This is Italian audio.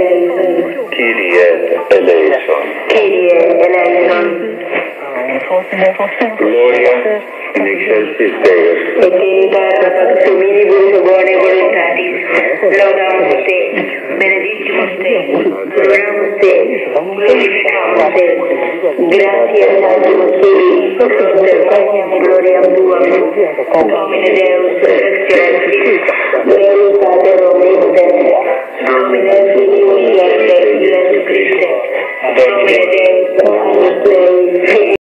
eleison. Kyrie eleison. Kyrie eleison. Gloria in excelsis Deus. Et Deus ad suminibus bone voluntatis. Laudamus te, benedicimus te, adoramus te, glorificamus te. Gratias damus tibi, noster gloria tuam. Domine Deus, resurrectionis day.